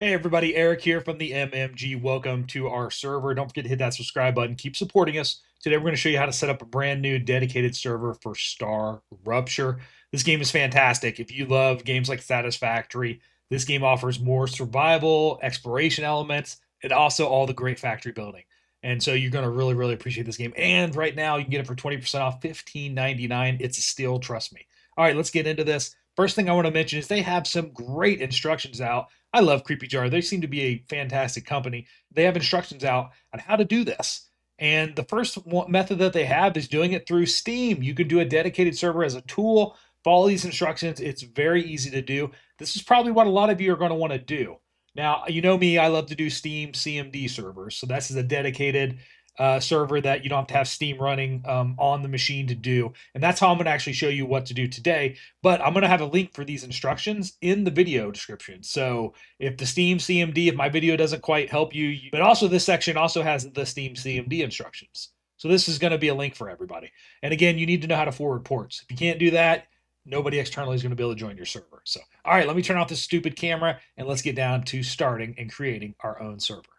Hey everybody, Eric here from the MMG. Welcome to our server. Don't forget to hit that subscribe button. Keep supporting us. Today we're going to show you how to set up a brand new dedicated server for Star Rupture. This game is fantastic. If you love games like Satisfactory, this game offers more survival, exploration elements, and also all the great factory building. And so you're going to really, really appreciate this game. And right now you can get it for 20% off, $15.99. It's a steal, trust me. All right, let's get into this. First thing I want to mention is they have some great instructions out I love Creepy Jar. They seem to be a fantastic company. They have instructions out on how to do this. And the first method that they have is doing it through Steam. You can do a dedicated server as a tool, follow these instructions. It's very easy to do. This is probably what a lot of you are going to want to do. Now, you know me, I love to do Steam CMD servers. So this is a dedicated uh, server that you don't have to have Steam running um, on the machine to do. And that's how I'm going to actually show you what to do today. But I'm going to have a link for these instructions in the video description. So if the Steam CMD, if my video doesn't quite help you, but also this section also has the Steam CMD instructions. So this is going to be a link for everybody. And again, you need to know how to forward ports. If you can't do that, nobody externally is going to be able to join your server. So, all right, let me turn off this stupid camera and let's get down to starting and creating our own server.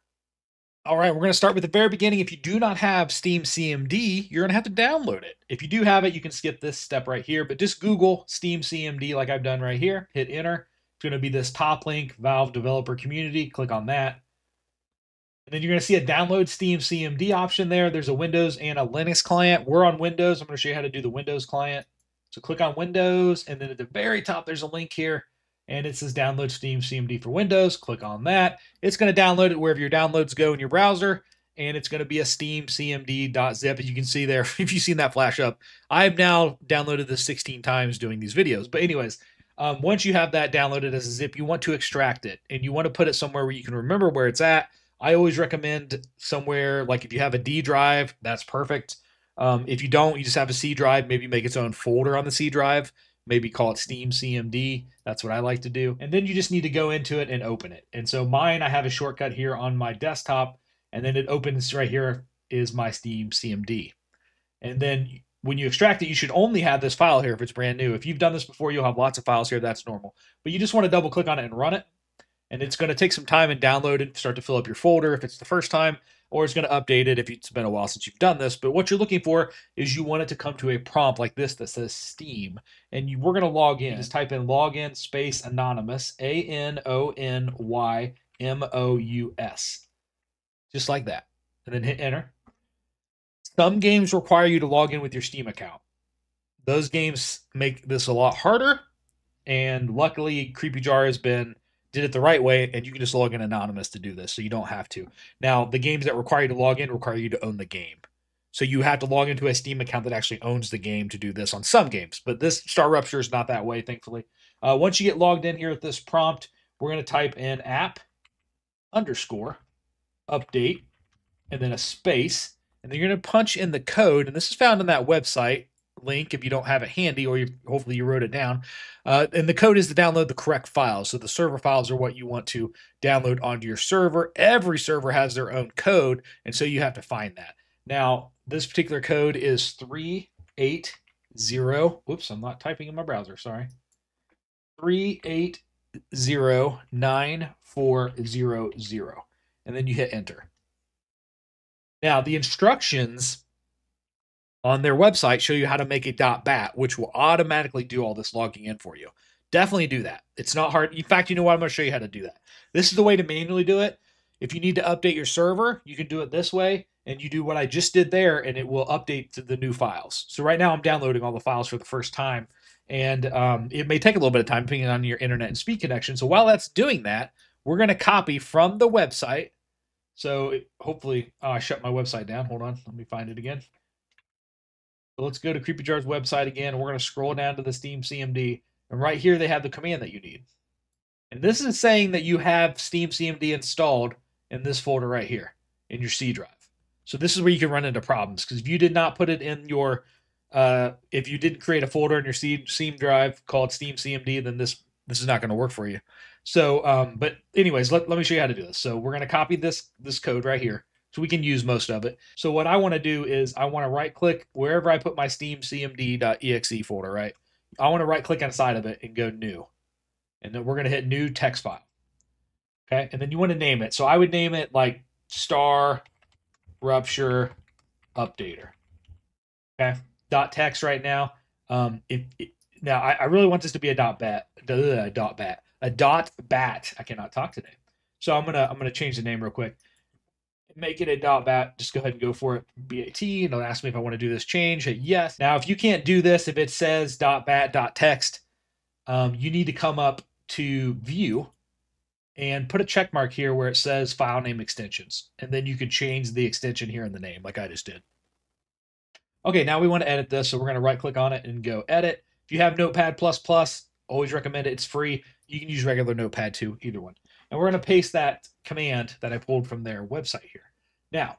All right, we're going to start with the very beginning. If you do not have Steam CMD, you're going to have to download it. If you do have it, you can skip this step right here, but just Google Steam CMD like I've done right here. Hit enter. It's going to be this top link, Valve Developer Community. Click on that. And then you're going to see a download Steam CMD option there. There's a Windows and a Linux client. We're on Windows. I'm going to show you how to do the Windows client. So click on Windows, and then at the very top, there's a link here and it says download Steam CMD for Windows. Click on that. It's going to download it wherever your downloads go in your browser, and it's going to be a Steam CMD.zip. As you can see there, if you've seen that flash up, I've now downloaded this 16 times doing these videos. But anyways, um, once you have that downloaded as a zip, you want to extract it, and you want to put it somewhere where you can remember where it's at. I always recommend somewhere like if you have a D drive, that's perfect. Um, if you don't, you just have a C drive, maybe make its own folder on the C drive maybe call it Steam CMD. That's what I like to do. And then you just need to go into it and open it. And so mine, I have a shortcut here on my desktop, and then it opens right here is my Steam CMD. And then when you extract it, you should only have this file here if it's brand new. If you've done this before, you'll have lots of files here. That's normal. But you just want to double click on it and run it. And it's going to take some time and download and start to fill up your folder if it's the first time or it's going to update it if it's been a while since you've done this. But what you're looking for is you want it to come to a prompt like this that says Steam, and you, we're going to log in. Just type in login space anonymous, A N O N Y M O U S, just like that, and then hit enter. Some games require you to log in with your Steam account. Those games make this a lot harder, and luckily, Creepy Jar has been did it the right way, and you can just log in anonymous to do this, so you don't have to. Now, the games that require you to log in require you to own the game. So you have to log into a Steam account that actually owns the game to do this on some games. But this Star Rupture is not that way, thankfully. Uh, once you get logged in here at this prompt, we're going to type in app underscore update and then a space. And then you're going to punch in the code. And this is found on that website link if you don't have it handy or you hopefully you wrote it down. Uh, and the code is to download the correct files. So the server files are what you want to download onto your server. Every server has their own code, and so you have to find that. Now, this particular code is 380. Whoops, I'm not typing in my browser, sorry. 3809400. And then you hit enter. Now, the instructions on their website show you how to make a .bat, which will automatically do all this logging in for you. Definitely do that. It's not hard. In fact, you know what? I'm going to show you how to do that. This is the way to manually do it. If you need to update your server, you can do it this way, and you do what I just did there, and it will update to the new files. So right now, I'm downloading all the files for the first time, and um, it may take a little bit of time depending on your internet and speed connection. So while that's doing that, we're going to copy from the website. So hopefully, oh, I shut my website down. Hold on, let me find it again. So let's go to Creepy Jar's website again. We're going to scroll down to the Steam CMD. And right here, they have the command that you need. And this is saying that you have Steam CMD installed in this folder right here in your C drive. So this is where you can run into problems because if you did not put it in your, uh, if you didn't create a folder in your C, Steam drive called Steam CMD, then this this is not going to work for you. So, um, but anyways, let, let me show you how to do this. So we're going to copy this this code right here. So we can use most of it. So what I want to do is I want to right click wherever I put my Steam CMD.exe folder, right? I want to right click inside of it and go new. And then we're going to hit new text file. Okay, and then you want to name it. So I would name it like star rupture updater. Okay, dot text right now. Um, if, if now I, I, really want this to be a dot bat, a dot bat, a dot bat. I cannot talk today, so I'm gonna I'm gonna change the name real quick. Make it a dot bat. Just go ahead and go for it. BAT, and it'll ask me if I want to do this change. Hit yes. Now, if you can't do this, if it says dot bat dot text, um, you need to come up to view and put a check mark here where it says file name extensions. And then you can change the extension here in the name like I just did. Okay, now we want to edit this. So we're going to right click on it and go edit. If you have Notepad++, always recommend it. It's free. You can use regular Notepad too, either one. And we're going to paste that command that I pulled from their website here. Now,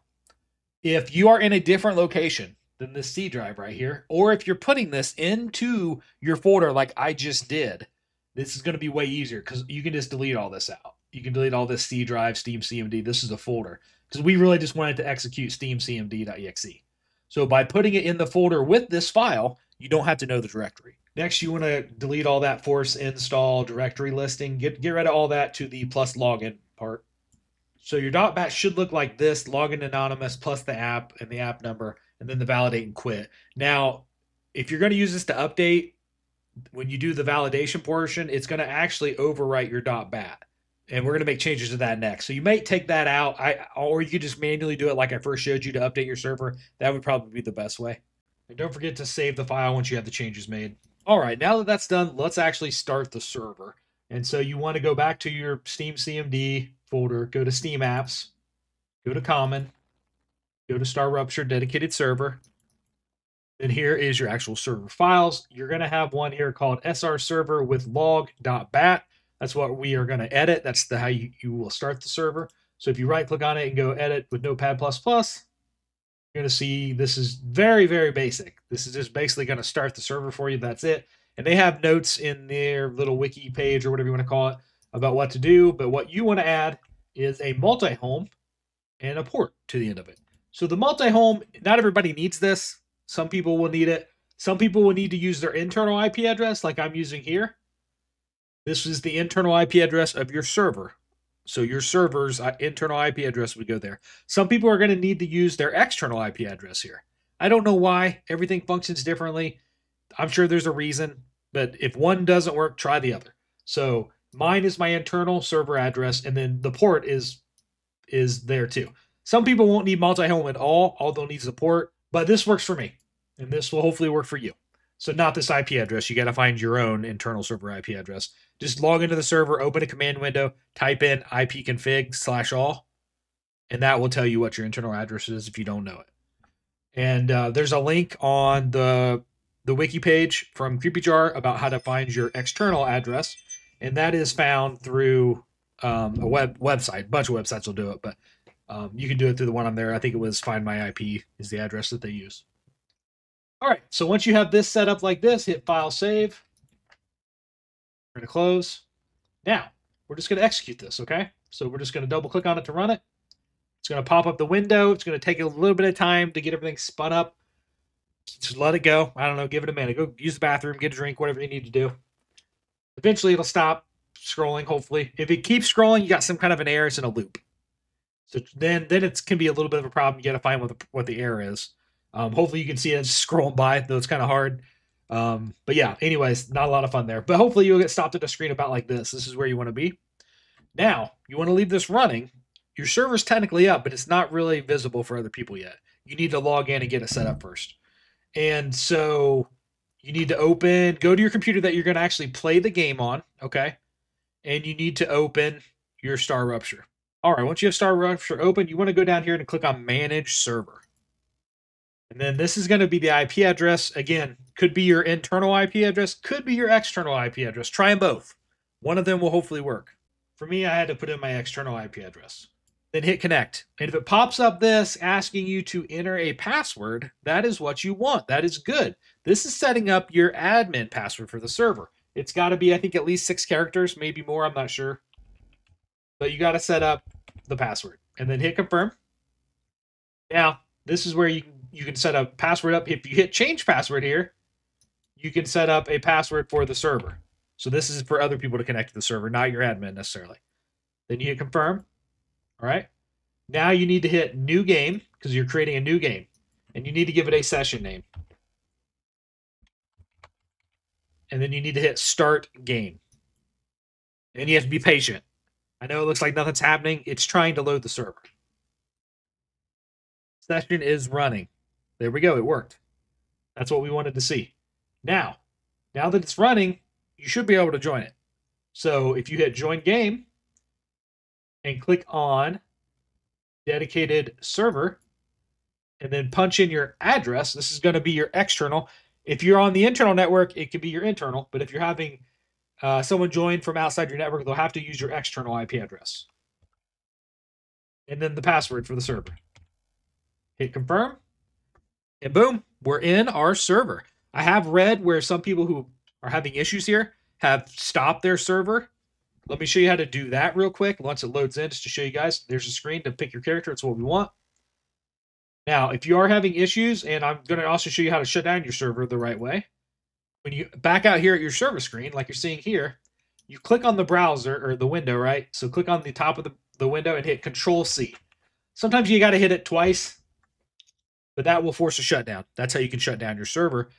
if you are in a different location than this C drive right here, or if you're putting this into your folder like I just did, this is going to be way easier because you can just delete all this out. You can delete all this C drive, Steam CMD. This is a folder because we really just wanted to execute Steam CMD.exe. So by putting it in the folder with this file, you don't have to know the directory. Next, you want to delete all that force install directory listing. Get, get rid of all that to the plus login part. So your dot .bat should look like this, login anonymous plus the app and the app number, and then the validate and quit. Now, if you're going to use this to update, when you do the validation portion, it's going to actually overwrite your dot .bat. And we're going to make changes to that next. So you might take that out, I or you could just manually do it like I first showed you to update your server. That would probably be the best way. And don't forget to save the file once you have the changes made. All right, now that that's done, let's actually start the server. And so you want to go back to your Steam CMD folder, go to Steam Apps, go to Common, go to Star Rupture Dedicated Server, then here is your actual server files. You're going to have one here called SR server with log.bat. That's what we are going to edit. That's the how you, you will start the server. So if you right click on it and go edit with Notepad++, you're going to see this is very, very basic. This is just basically going to start the server for you. That's it. And they have notes in their little wiki page or whatever you want to call it about what to do. But what you want to add is a multi-home and a port to the end of it. So the multi-home, not everybody needs this. Some people will need it. Some people will need to use their internal IP address, like I'm using here. This is the internal IP address of your server. So your server's internal IP address would go there. Some people are going to need to use their external IP address here. I don't know why. Everything functions differently. I'm sure there's a reason, but if one doesn't work, try the other. So mine is my internal server address, and then the port is is there too. Some people won't need multi-home at all, all they'll need support, but this works for me and this will hopefully work for you. So not this IP address. You got to find your own internal server IP address. Just log into the server, open a command window, type in ipconfig slash all, and that will tell you what your internal address is if you don't know it. And uh, there's a link on the the wiki page from CreepyJar about how to find your external address, and that is found through um, a web website. A bunch of websites will do it, but um, you can do it through the one on there. I think it was Find My IP is the address that they use. All right, so once you have this set up like this, hit File Save. We're going to close. Now, we're just going to execute this, okay? So we're just going to double click on it to run it. It's going to pop up the window. It's going to take a little bit of time to get everything spun up. Just let it go. I don't know, give it a minute. Go use the bathroom, get a drink, whatever you need to do. Eventually, it'll stop scrolling, hopefully. If it keeps scrolling, you got some kind of an error. It's in a loop. So then, then it can be a little bit of a problem. You got to find what the, what the error is. Um, hopefully you can see it scrolling by, though it's kind of hard. Um, but yeah, anyways, not a lot of fun there. But hopefully you'll get stopped at a screen about like this. This is where you want to be. Now, you want to leave this running. Your server's technically up, but it's not really visible for other people yet. You need to log in and get it set up first. And so you need to open, go to your computer that you're going to actually play the game on, okay? And you need to open your Star Rupture. All right, once you have Star Rupture open, you want to go down here and click on Manage Server. And then this is going to be the IP address. Again, could be your internal IP address, could be your external IP address. Try them both. One of them will hopefully work. For me, I had to put in my external IP address. Then hit connect. And if it pops up this asking you to enter a password, that is what you want. That is good. This is setting up your admin password for the server. It's got to be, I think, at least six characters, maybe more. I'm not sure. But you got to set up the password and then hit confirm. Now, this is where you can you can set a password up. If you hit change password here, you can set up a password for the server. So this is for other people to connect to the server, not your admin necessarily. Then you hit confirm. All right. Now you need to hit new game because you're creating a new game and you need to give it a session name. And then you need to hit start game. And you have to be patient. I know it looks like nothing's happening. It's trying to load the server. Session is running. There we go. It worked. That's what we wanted to see. Now, now that it's running, you should be able to join it. So if you hit join game and click on dedicated server and then punch in your address, this is going to be your external. If you're on the internal network, it could be your internal. But if you're having uh, someone join from outside your network, they'll have to use your external IP address. And then the password for the server. Hit confirm. And boom, we're in our server. I have read where some people who are having issues here have stopped their server. Let me show you how to do that real quick. Once it loads in, just to show you guys, there's a screen to pick your character. It's what we want. Now, if you are having issues, and I'm going to also show you how to shut down your server the right way. When you back out here at your server screen, like you're seeing here, you click on the browser or the window, right? So click on the top of the, the window and hit Control C. Sometimes you got to hit it twice, but that will force a shutdown. That's how you can shut down your server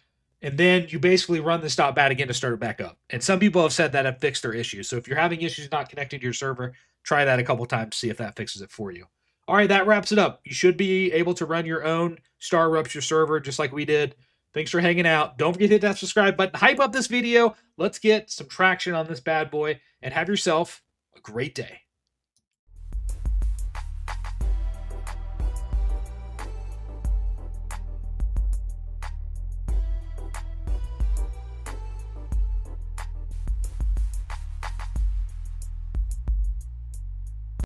and then you basically run the stop bat again to start it back up. And some people have said that have fixed their issues. So if you're having issues not connecting to your server, try that a couple times see if that fixes it for you. All right, that wraps it up. You should be able to run your own Star Rupture server just like we did. Thanks for hanging out. Don't forget to hit that subscribe button. Hype up this video. Let's get some traction on this bad boy and have yourself a great day.